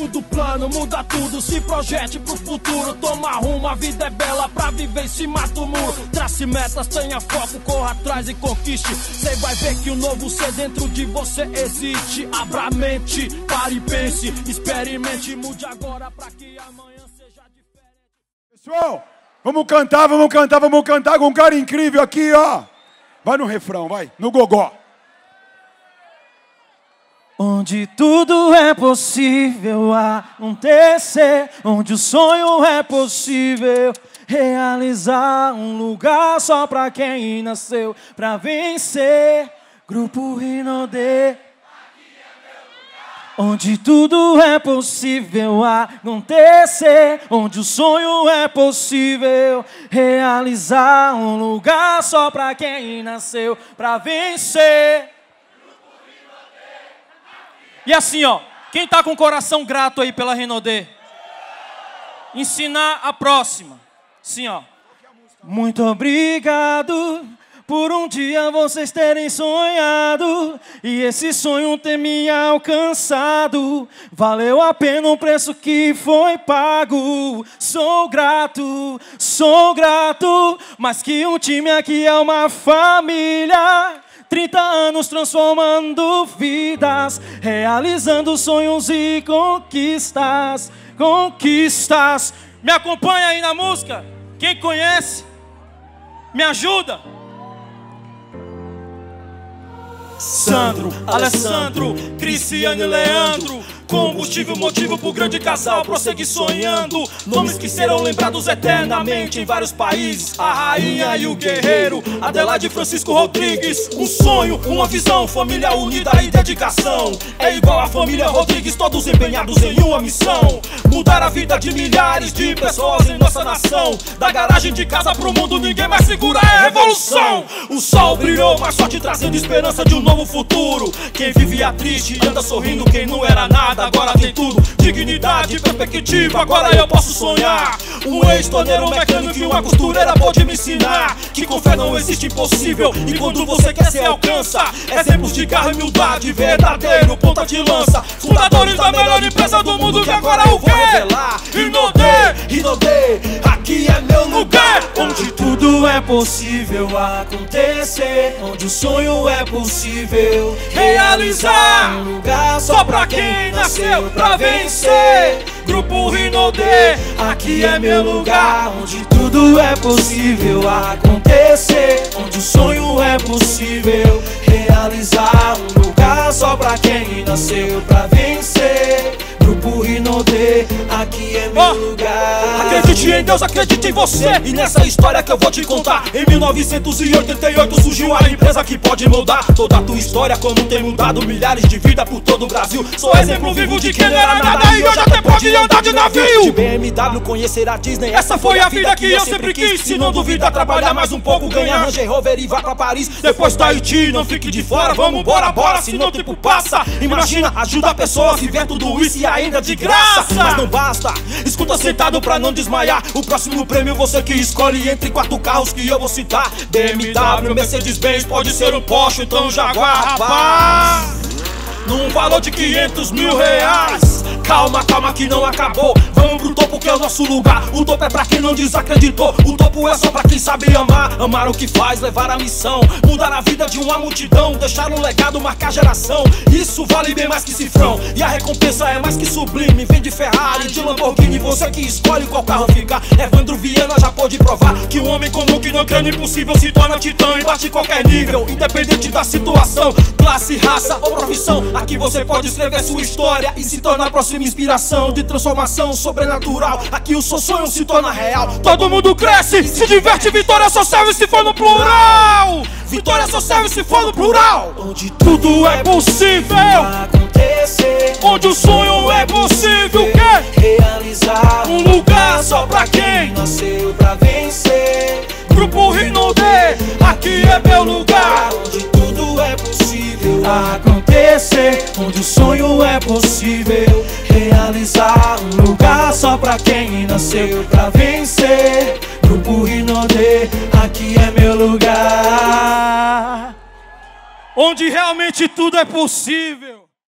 Muda o plano, muda tudo, se projete pro futuro. Toma rumo, a vida é bela pra viver em cima do muro. Trace metas, tenha foco, corra atrás e conquiste. Cê vai ver que o novo ser dentro de você existe. Abra a mente, pare e pense, experimente, mude agora pra que amanhã seja diferente. Pessoal, vamos cantar, vamos cantar, vamos cantar com um cara incrível aqui, ó. Vai no refrão, vai, no gogó. Onde tudo é possível acontecer, onde o sonho é possível realizar, um lugar só pra quem nasceu pra vencer. Grupo Rinode. Onde tudo é possível acontecer, onde o sonho é possível realizar, um lugar só pra quem nasceu pra vencer. E assim, ó, quem tá com o coração grato aí pela Renaudet? Ensinar a próxima. Sim, ó. Muito obrigado por um dia vocês terem sonhado e esse sonho ter me alcançado. Valeu a pena o preço que foi pago. Sou grato, sou grato, mas que um time aqui é uma família. 30 anos transformando vidas, realizando sonhos e conquistas, conquistas. Me acompanha aí na música? Quem conhece? Me ajuda? Sandro, Alessandro, Cristiano e Leandro. Combustível, motivo pro grande casal prosseguir sonhando. Nomes que serão lembrados eternamente em vários países. A rainha e o guerreiro, Adelaide Francisco Rodrigues. Um sonho, uma visão, família unida e dedicação. É igual a família Rodrigues, todos empenhados em uma missão. Mudar a vida de milhares de pessoas em nossa nação. Da garagem de casa pro mundo, ninguém mais segura a revolução. O sol brilhou, mais sorte trazendo esperança de um novo futuro. Quem vivia triste anda sorrindo, quem não era nada agora tem tudo. Dignidade, perspectiva, agora eu posso sonhar. Um ex-torneiro mecânico e uma costureira pode me ensinar que com fé não existe impossível. E quando você quer, se alcança. Exemplos de garra e humildade, verdadeiro, ponta de lança. Fundadores da melhor empresa do mundo que agora eu vou revelar. Inodê, Inodê, aqui é meu lugar. Onde tudo é possível acontecer. Onde o sonho é possível realizar. Um lugar só pra quem nasceu pra vencer. Grupo Rinodê, aqui é meu lugar. Onde tudo é possível acontecer. Onde o sonho é possível realizar. Um lugar só pra quem nasceu pra vencer. Grupo Rinodê, aqui é meu Ó, lugar. Acredite em Deus, acredite em você. E nessa história que eu vou te contar Em 1988 surgiu a empresa que pode mudar Toda a tua história como tem mudado Milhares de vidas por todo o Brasil. Sou exemplo vivo de quem não era nada E hoje até pode andar de De navio BMW, conhecer a Disney. Essa foi a vida que eu sempre quis. Se não duvida, trabalhar mais um pouco Ganhar Range Rover e vá pra Paris. Depois Tahiti, não fique de fora Vamos bora, bora, senão o tempo passa. Imagina, ajuda a pessoa a viver tudo isso E ainda de graça. Mas não basta, escuta sentado pra não desmaiar. O próximo prêmio você que escolhe entre quatro carros que eu vou citar: BMW, Mercedes-Benz, pode ser um Porsche, então Jaguar, rapaz. Num valor de 500 mil reais Calma, calma que não acabou. Vamos pro topo que é o nosso lugar. O topo é pra quem não desacreditou. O topo é só pra quem sabe amar. Amar o que faz, levar a missão. Mudar a vida de uma multidão. Deixar um legado, marcar geração. Isso vale bem mais que cifrão. E a recompensa é mais que sublime. Vem de Ferrari, de Lamborghini. Você que escolhe qual carro ficar. Evandro Viana já pode provar Que um homem comum que não crê no impossível Se torna titã e bate qualquer nível Independente da situação. Classe, raça ou profissão Aqui você pode escrever sua história E se tornar a inspiração De transformação sobrenatural. Aqui o seu sonho se torna real. Todo mundo cresce, se diverte. Vitória só serve se for no plural. Vitória só serve se for no plural. Onde Tudo é possível. acontecer, Onde o sonho é possível que realizar. Um lugar só pra quem nasceu pra vencer. Grupo Rinodê Aqui é meu lugar. Onde tudo é possível acontecer, onde o sonho só pra quem nasceu pra vencer. Grupo Rinodê, aqui é meu lugar. Onde realmente tudo é possível